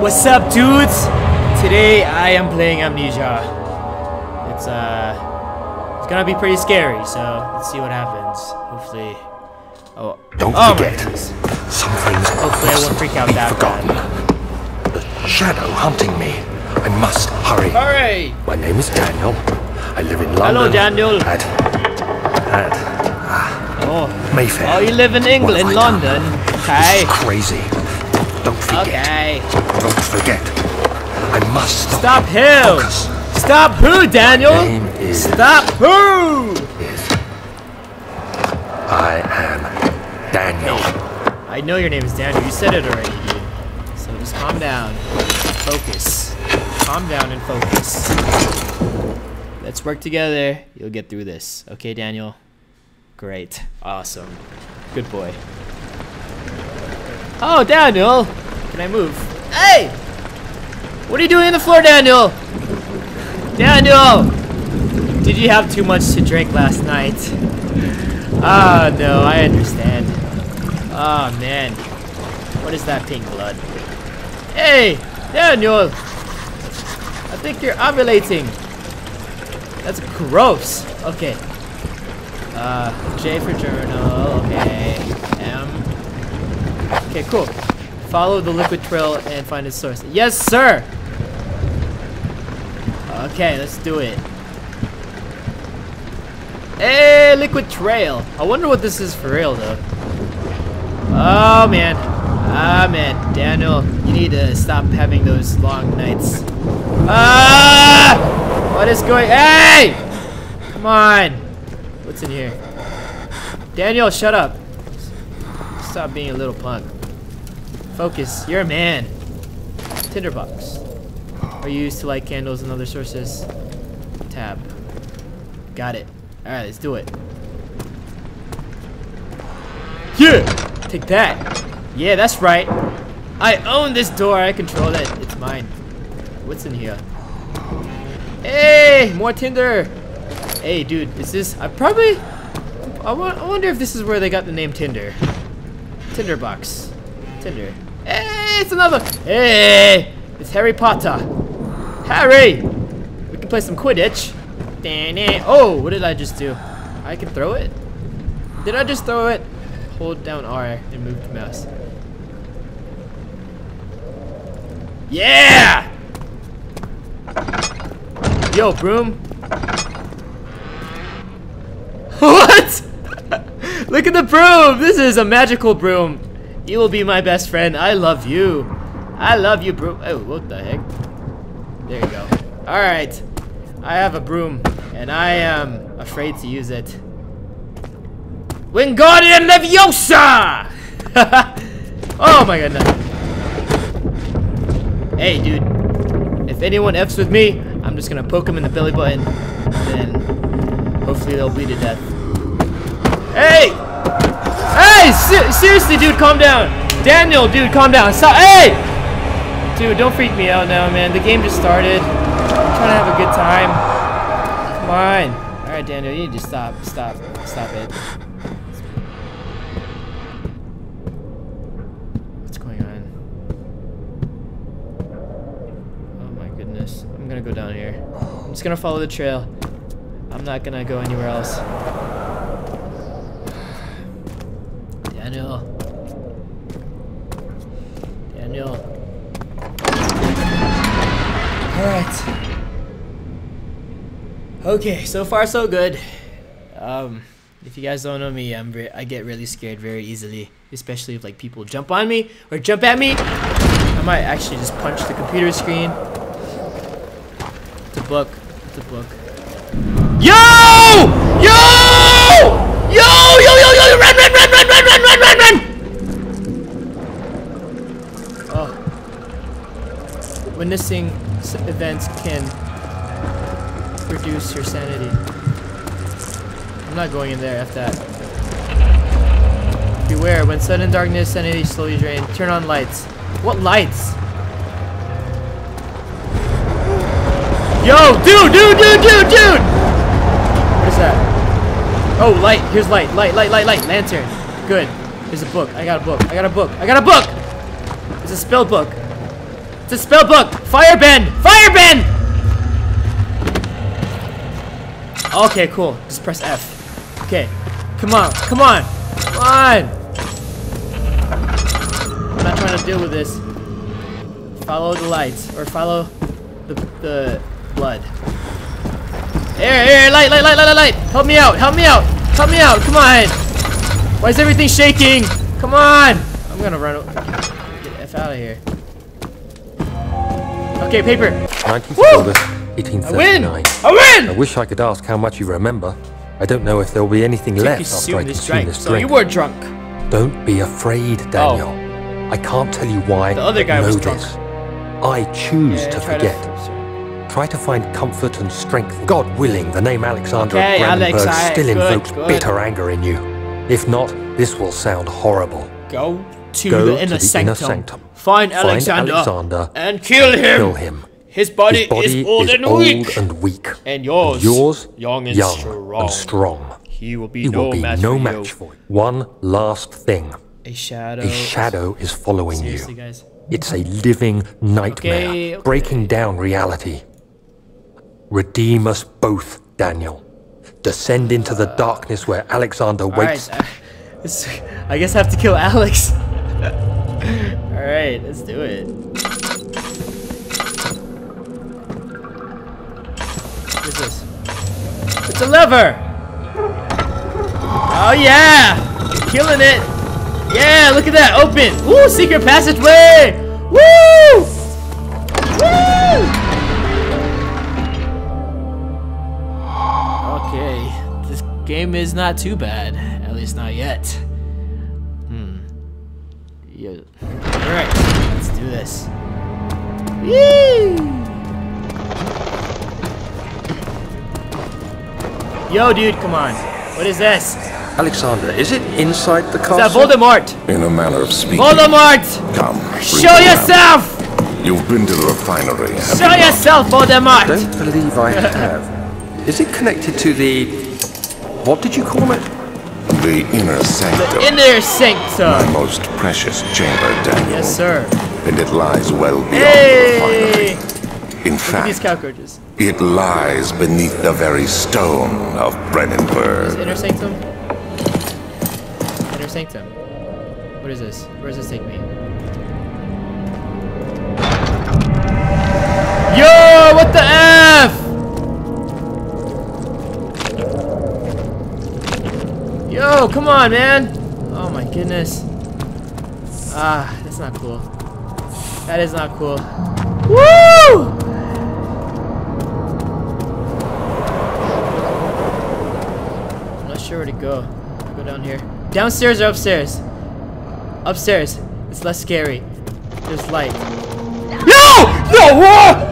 What's up, dudes? Today I am playing Amnesia. It's uh, it's gonna be pretty scary. So let's see what happens. Hopefully, oh, Don't oh forget, some things Hopefully I won't freak out that forgotten. The shadow hunting me. I must hurry. Hurry! My name is Daniel. I live in London. Hello, Daniel. At, at Oh, Mayfair. oh, you live in England, London. Okay. This is crazy. Don't forget. Okay. Don't forget. I must stop. Stop him. who? Focus. Stop who, Daniel? Name is Stop who? is. I am Daniel. I know your name is Daniel. You said it already, dude. So just calm down. Focus. Calm down and focus. Let's work together. You'll get through this. Okay, Daniel? Great. Awesome. Good boy. Oh, Daniel! Can I move? Hey! What are you doing on the floor, Daniel? Daniel! Did you have too much to drink last night? Ah, no, I understand. Oh man. What is that pink blood? Hey! Daniel! I think you're ovulating. That's gross. Okay. Uh, J for journal. Okay. Okay, cool. Follow the liquid trail and find its source. Yes, sir! Okay, let's do it. Hey, liquid trail. I wonder what this is for real, though. Oh man. Ah man. Daniel, you need to stop having those long nights. Ah! What is going Hey! Come on. What's in here? Daniel, shut up. Stop being a little punk. Focus. You're a man. Tinderbox. Are used to light candles and other sources. Tab. Got it. Alright, let's do it. Yeah! Take that. Yeah, that's right. I own this door. I control it. It's mine. What's in here? Hey! More Tinder! Hey, dude, is this... I probably... I, I wonder if this is where they got the name Tinder. Tinderbox. Tinder. Hey, it's another... Hey! It's Harry Potter. Harry! We can play some Quidditch. Oh, what did I just do? I can throw it? Did I just throw it? Hold down R and move the mouse. Yeah! Yo, broom. what? Look at the broom. This is a magical broom. You will be my best friend. I love you. I love you, broom. Oh, what the heck? There you go. All right. I have a broom, and I am afraid to use it. Wingardium Leviosa! oh my goodness. Hey, dude. If anyone F's with me, I'm just gonna poke him in the belly button, and then hopefully they'll bleed to death. Hey! Seriously, dude, calm down. Daniel, dude, calm down. Hey! Dude, don't freak me out now, man. The game just started. I'm trying to have a good time. Come on. Alright, Daniel, you need to stop. Stop. Stop it. What's going on? Oh my goodness. I'm gonna go down here. I'm just gonna follow the trail. I'm not gonna go anywhere else. Okay, so far so good. Um, if you guys don't know me, I'm I get really scared very easily, especially if like people jump on me or jump at me. I might actually just punch the computer screen. It's a book. It's a book. Yo! Yo! Yo! Yo! Yo! Yo! yo! Run! Run! Run! Run! Run! Run! Run! Run! Run! Oh. Witnessing events can reduce your sanity. I'm not going in there after that. Beware, when sudden darkness, sanity slowly drain. Turn on lights. What lights? Yo, dude, dude, dude, dude, dude! What is that? Oh, light. Here's light. Light, light, light, light. Lantern. Good. Here's a book. I got a book. I got a book. I got a book! It's a spell book. It's a spell book! Firebend! Firebend! Okay, cool. Just press F. Okay. Come on, come on! Come on! I'm not trying to deal with this. Follow the lights, or follow the, the blood. Here, here, light, light, light, light, light, light! Help me out, help me out! Help me out, come on! Why is everything shaking? Come on! I'm gonna run. Get F out of here. Okay, paper. 19th Woo! Of August, I win! 1839. I I wish I could ask how much you remember. I don't know if there will be anything left after I this consume drink. this So drink. you were drunk. Don't be afraid, Daniel. Oh. I can't tell you why. The other guy was drunk. this. I choose Yeah, to try forget. Try to find comfort and strength. God willing, the name Alexander Okay, of Brennenburg Alex, still good, invokes good. bitter anger in you. If not, this will sound horrible. Go to Go the to the sanctum. inner sanctum. Find Find Alexander, Alexander and kill him. Kill him. His body, His body is old and weak. and weak. And yours, yours, young and young strong. and strong. He will be He no will be match no for you. match for you. One last thing. A shadow. A shadow is following Seriously, you. guys. It's a living nightmare, Okay, okay. breaking down reality. Redeem us both, Daniel. Descend into the darkness where Alexander waits. Alright, uh, I guess I have to kill Alex. Alright, let's do it. What is this? It's a lever! Oh yeah! Killing it! Yeah, look at that, open! Woo, secret passageway! Woo! Woo! Okay, this game is not too bad. At least not yet. Hmm. Yeah. Alright, let's do this. Yee! Yo, dude, come on. What is this? Is Alexander, is it inside the castle? that Voldemort? In a manner of speaking. Voldemort! Come. Show yourself! down. You've been to the refinery. Show you not? yourself, Voldemort! Don't believe I have. Is it connected to the... What did you call it? The inner sanctum. The Inner sanctum. My sanctum! most precious chamber, Daniel. Yes, sir. And it lies well beyond Hey! the refinery. In at these fact, cockroaches. it lies beneath the very stone of Brennenburg. Inner sanctum? Inner sanctum. What is this? Where does this take me? Yo, what the F? Yo, come on, man. Oh my goodness. Ah, that's not cool. That is not cool. Woo! Go. Go down here. Downstairs or upstairs? Upstairs. It's less scary. There's light. No! No! Whoa!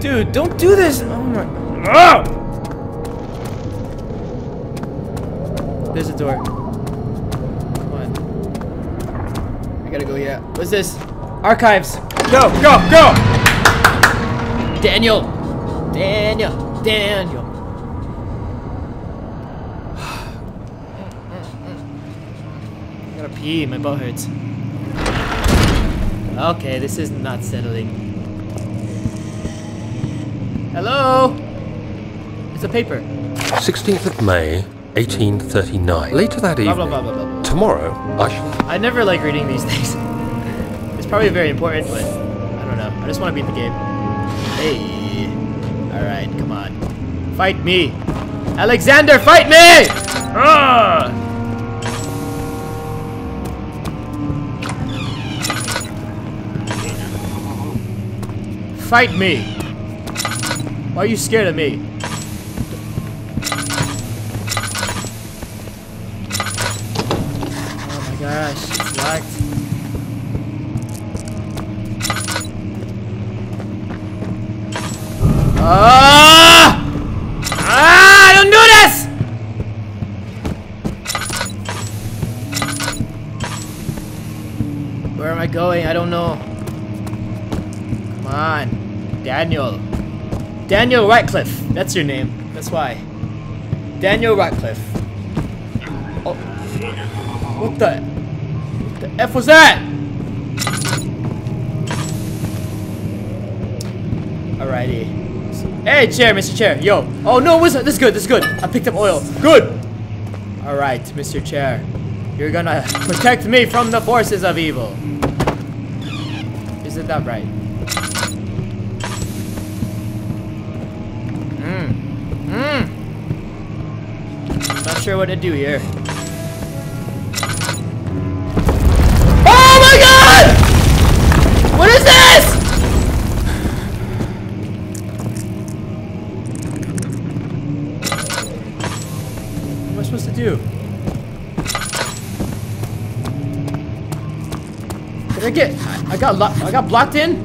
Dude, don't do this! Oh my... Ah! There's a door. Come on. I gotta go here. What's this? Archives. Go, go, go! Daniel! Daniel! Daniel! I my butt hurts. Okay, this is not settling. Hello? It's a paper. 16th of May, 1839. Later that Blah, evening, blah, blah, blah, blah, blah. tomorrow, I shall I never like reading these things. it's probably very important, but I don't know. I just want to beat the game. Hey. Alright, come on. Fight me. Alexander, fight me! Ah! Fight me. Why are you scared of me? Oh my gosh, it's locked. Ah! Daniel Radcliffe. That's your name. That's why. Daniel Radcliffe. Oh. What the? What the F was that? Alrighty. Hey, chair, Mr. Chair. Yo. Oh, no. This is good. This is good. I picked up oil. Good. Alright, Mr. Chair. You're gonna protect me from the forces of evil. Isn't that right? Sure what to do here. Oh my god! What is this? What am I supposed to do? Did I get? I, I got lo- I got blocked in.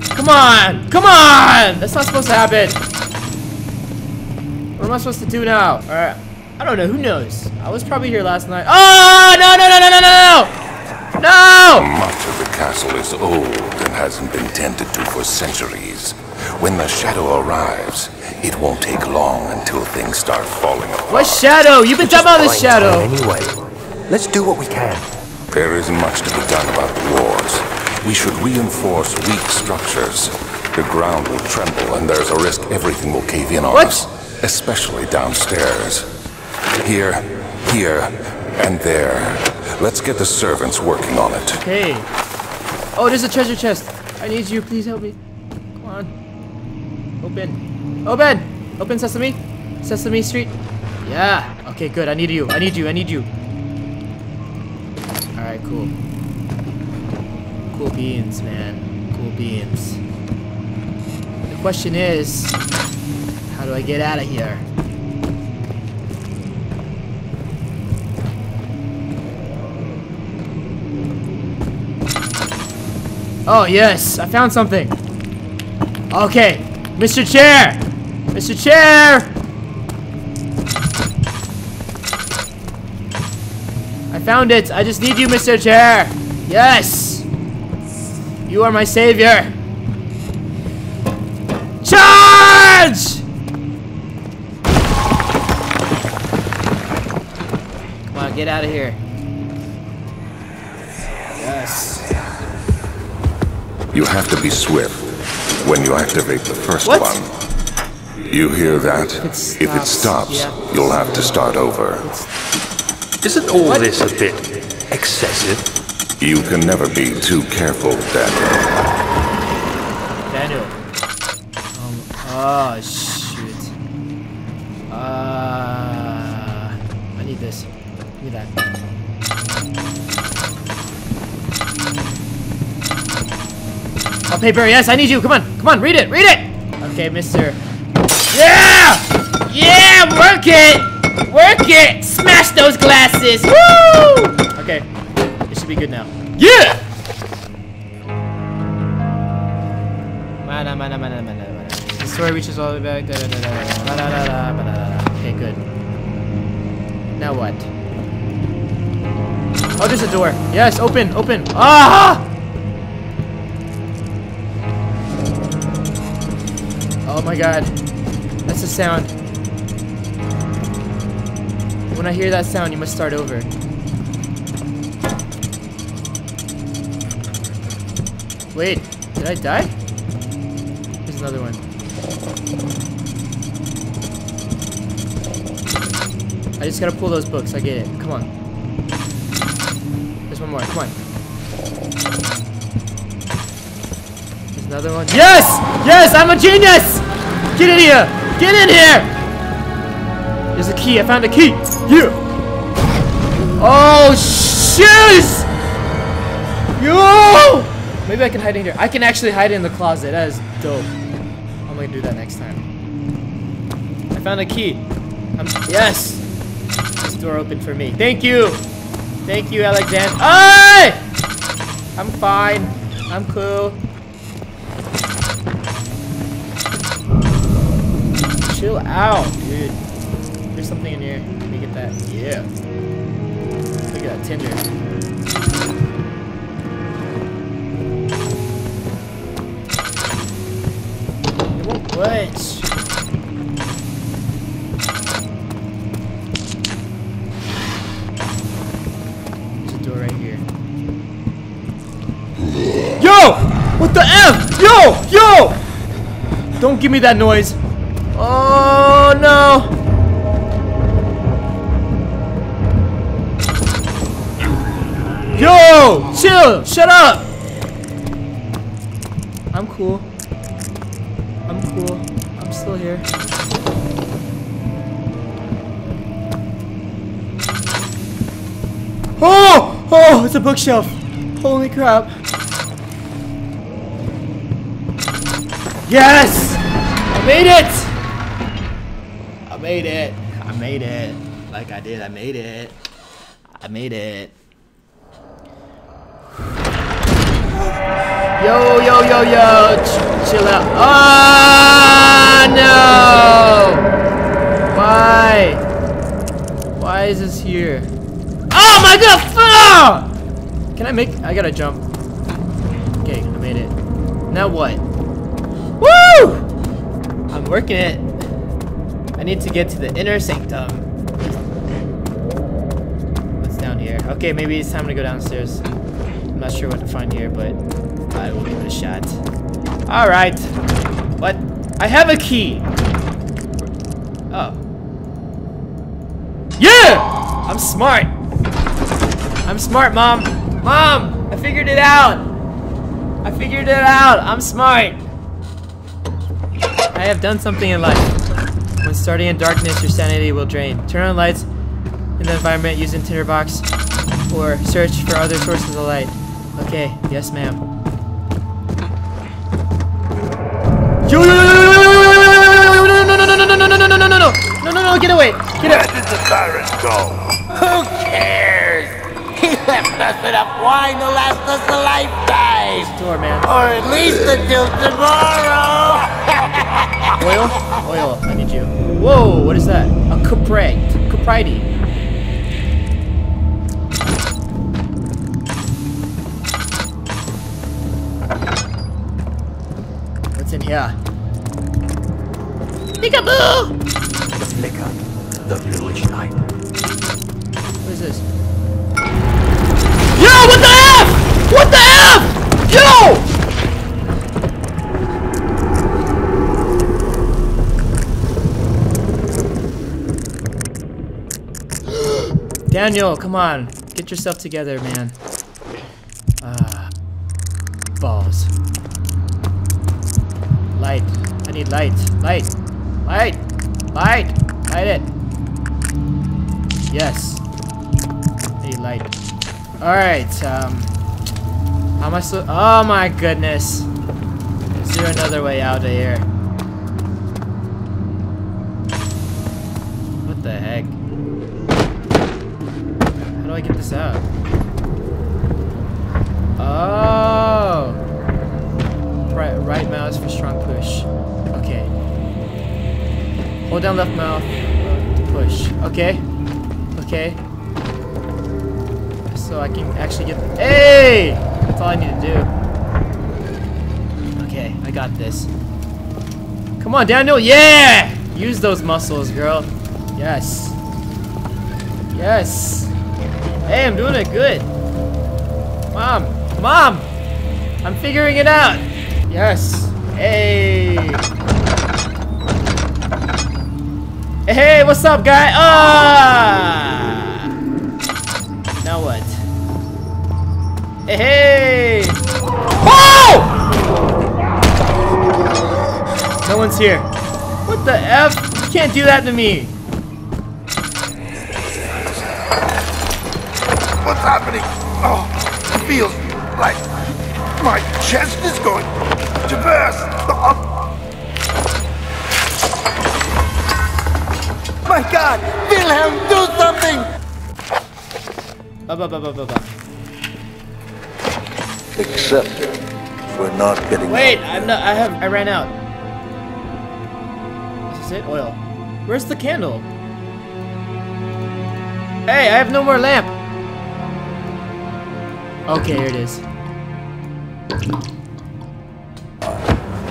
Come on! Come on! That's not supposed to happen. What am I supposed to do now? All right. I don't know. Who knows? I was probably here last night. Oh no no no no no no! No! Much of the castle is old and hasn't been tended to for centuries. When the shadow arrives, it won't take long until things start falling apart. What shadow? You've been talking about time shadow. Anyway, let's do what we can. There isn't much to be done about the wars. We should reinforce weak structures. The ground will tremble and there's a risk everything will cave in on What? us. Especially downstairs. Here, here, and there. Let's get the servants working on it. Okay. Oh, there's a treasure chest. I need you. Please help me. Come on. Open. Open. Open Sesame. Sesame Street. Yeah. Okay, good. I need you. I need you. I need you. All right. Cool. Cool beans, man. Cool beans. The question is, how do I get out of here? Oh, yes, I found something. Okay, Mr. Chair! Mr. Chair! I found it. I just need you, Mr. Chair. Yes! You are my savior. Charge! Come on, get out of here. You have to be swift when you activate the first What? one. You hear that? It if it stops, stops, yeah. you'll have to start over. Isn't all What? this a bit excessive? You can never be too careful, Daniel. Daniel. Um, oh, shoot. Uh, I need this. I need that. Oh, paper, yes, I need you. Come on, come on, read it, read it. Okay, mister. Yeah! Yeah, work it! Work it! Smash those glasses! Woo! Okay, it should be good now. Yeah! Mana, mana, mana, mana, mana. The story reaches all the way back. Da, da, da, da, da, da, da, da, da, da, da. Okay, good. Now what? Oh, there's a door. Yes, open, open. Ah! Oh my god. That's the sound. When I hear that sound, you must start over. Wait, did I die? There's another one. I just gotta pull those books. I get it. Come on. There's one more. Come on. There's another one. Yes! Yes! I'm a genius! Get in here! Get in here! There's a key. I found a key. You. Oh, shoes! Yo! Maybe I can hide in here. I can actually hide in the closet. That is dope. I'm gonna do that next time. I found a key. I'm, yes! This door opened for me. Thank you! Thank you, Alexander. Hey! I'm fine. I'm cool. Chill out, dude. There's something in here. Let me get that. Yeah. Look at that tinder. It won't budge. There's a door right here. Yo! What the F? Yo! Yo! Don't give me that noise. Oh no. Yo! Chill! Shut up! I'm cool. I'm cool. I'm still here. Oh! Oh, it's a bookshelf. Holy crap. Yes! I made it! I made it. I made it. Like I did, I made it. I made it. Yo, yo, yo, yo. Ch chill out. Ah, no! Why? Why is this here? Oh my god! Can I make? I gotta jump. Okay, I made it. Now what? Woo! I'm working it. I need to get to the inner sanctum. What's down here? Okay, maybe it's time to go downstairs. I'm not sure what to find here, but I will give it a shot. Alright. What? I have a key! Oh. Yeah! I'm smart! I'm smart, Mom! Mom! I figured it out! I figured it out! I'm smart! I have done something in life. When starting in darkness, your sanity will drain. Turn on lights in the environment using tinderbox or search for other sources of light. Okay, yes ma'am. Yo, yo, yo, yo, yo, no, no, no, no, no, no, no, no, no, no, no, no, no, no, get away, get Where away. did the Baron go? Who cares? He left us enough wine to last us a lifetime. Door, man. Or at least until tomorrow. Oil, oil, I need you. Whoa, what is that? A cuprite, cuprite. What's in here? Peekaboo! The flicker, the bluish light. What is this? Yo, what the F? What the F? Yo! Daniel, come on. Get yourself together, man. Ah, balls. Light. I need light. Light. Light. Light. Light it. Yes. I need light. Alright, um. How am I so. Oh my goodness. Is there another way out of here? What the heck? This out? Oh! Right, right mouse for strong push. Okay. Hold down left mouse to push. Okay. Okay. So I can actually get. Hey! That's all I need to do. Okay, I got this. Come on, Daniel. Yeah! Use those muscles, girl. Yes. Yes. Hey, I'm doing it good. Mom. Mom! I'm figuring it out. Yes. Hey. Hey, what's up, guy? Ah! Now what? Hey! Oh! No one's here. What the F? You can't do that to me. What's happening? Oh, it feels like my chest is going to burst. Oh, My God, Wilhelm, do something! Ba ba ba ba ba ba. Except we're not getting Wait, I'm not. I have. I ran out. Is this it? Oil. Where's the candle? Hey, I have no more lamp. Okay, here it is.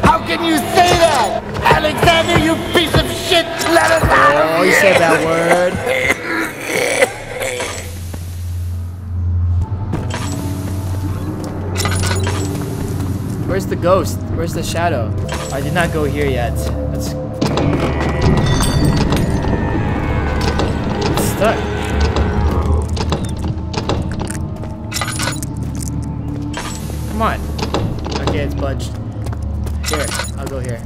How can you say that? Alexander, you piece of shit! Let us out Oh, you said that word. Where's the ghost? Where's the shadow? I did not go here yet. Let's. It's stuck. Here, I'll go here.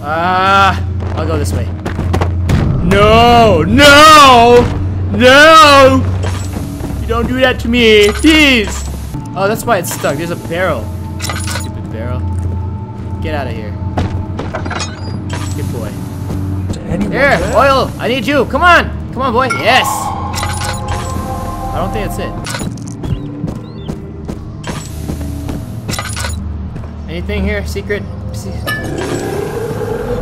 Ah, I'll go this way. No, no, no! You don't do that to me, please. Oh, that's why it's stuck. There's a barrel. Stupid barrel. Get out of here. Good boy. Here, oil. I need you. Come on. Come on, boy. Yes. I don't think that's it. Anything here? Secret? Se-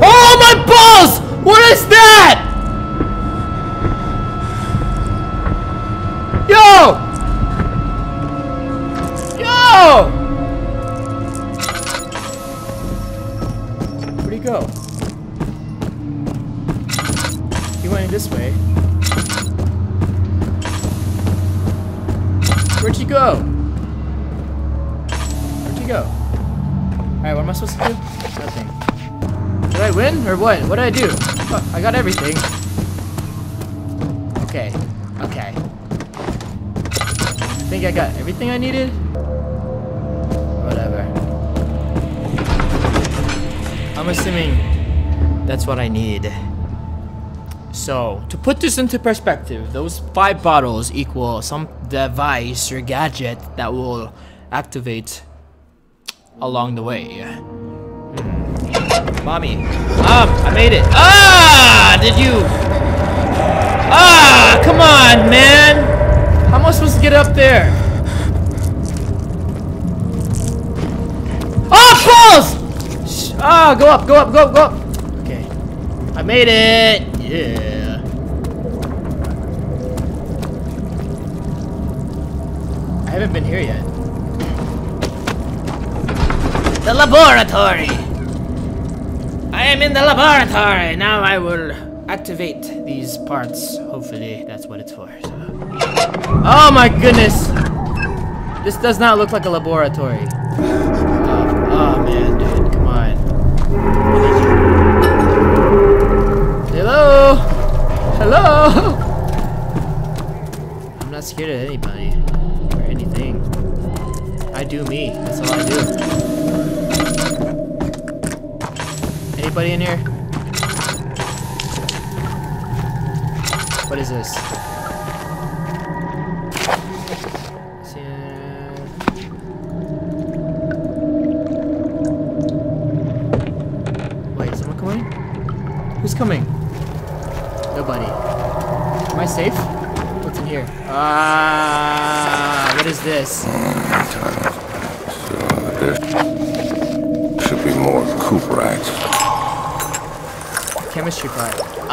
Oh, my balls! What is that? What? What did I do? Oh, I got everything. Okay. Okay. I think I got everything I needed. Whatever. I'm assuming that's what I need. So, to put this into perspective, those five bottles equal some device or gadget that will activate along the way. Mommy. Mom, I made it. Ah! Did you? Ah! Come on, man! How am I supposed to get up there? Oh, balls! Ah, go up, go up, go up, go up. Okay. I made it. Yeah. I haven't been here yet. The laboratory. Am in the laboratory. Now I will activate these parts. Hopefully that's what it's for. so. Oh my goodness. This does not look like a laboratory.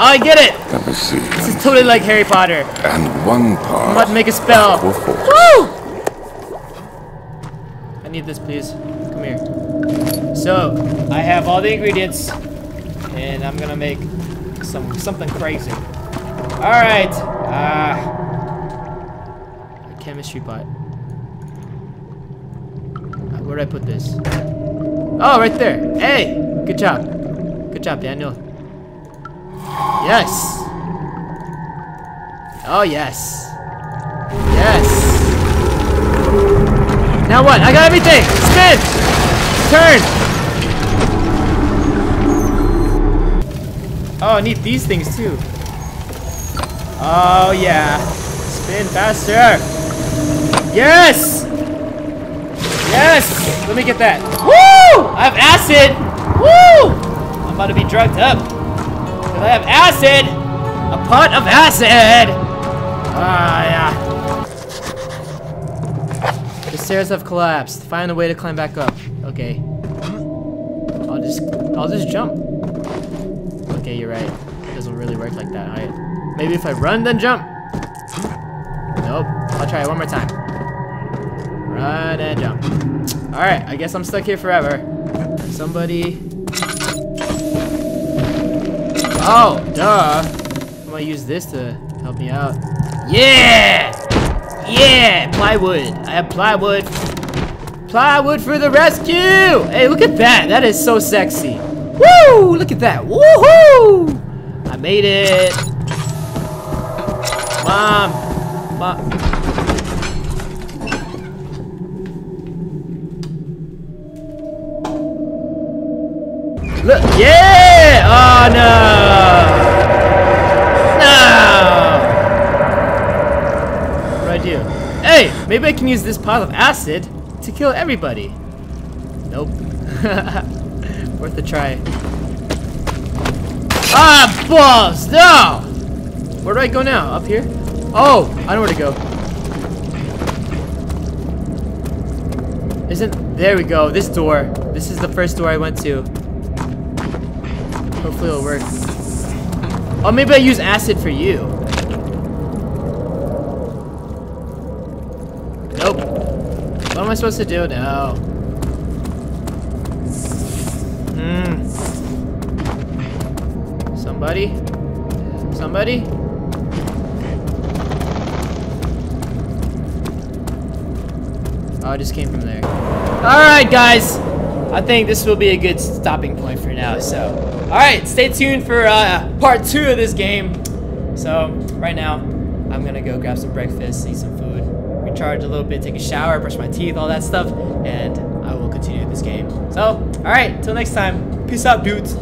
I get it! Let me see. This is totally like Harry Potter. And one part. I'm about to make a spell. Woo! I need this, please. Come here. So, I have all the ingredients, and I'm gonna make some something crazy. All right. Ah. chemistry pot. Uh, Where did I put this? Oh, right there. Hey, good job. Good job, Daniel. Yes. Oh, yes. Yes. Now what? I got everything. Spin. Turn. Oh, I need these things too. Oh, yeah. Spin faster. Yes. Yes. Let me get that. Woo! I have acid. Woo! I'm about to be drugged up. I have acid. A pot of acid. Ah, yeah. The stairs have collapsed. Find a way to climb back up. Okay. I'll just, I'll just jump. Okay, you're right. It doesn't really work like that. Alright. Maybe if I run, then jump. Nope. I'll try it one more time. Run and jump. Alright, I guess I'm stuck here forever. Somebody. Oh, duh. I'm gonna use this to help me out. Yeah! Yeah! Plywood. I have plywood. Plywood for the rescue! Hey, look at that. That is so sexy. Woo! Look at that. Woohoo! I made it. Mom. Mom. Look. Yeah! Oh, no. No! Maybe I can use this pile of acid to kill everybody. Nope. Worth a try. Ah, balls! No! Where do I go now? Up here? Oh, I know where to go. Isn't... There we go. This door. This is the first door I went to. Hopefully it'll work. Oh, maybe I use acid for you. What am I supposed to do now? Hmm. Somebody? Somebody? Oh, I just came from there. Alright, guys. I think this will be a good stopping point for now, so. Alright, stay tuned for uh, part two of this game. So, right now, I'm gonna go grab some breakfast, eat some food, recharge a little bit, take a shower, brush my teeth, all that stuff, and I will continue this game. So, alright, till next time. Peace out, dudes.